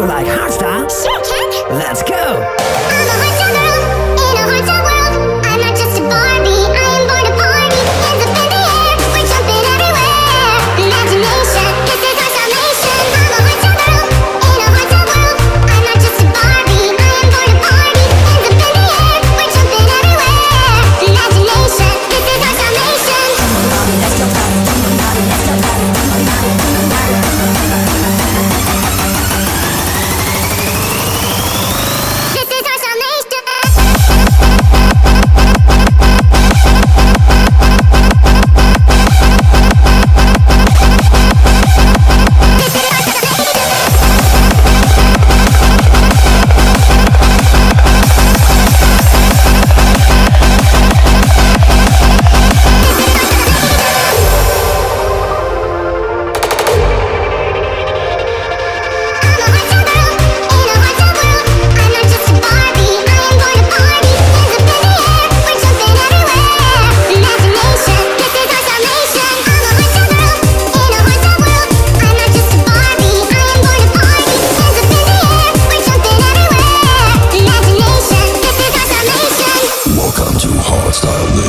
you like hardstyle? Sure, Let's go!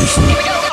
你们。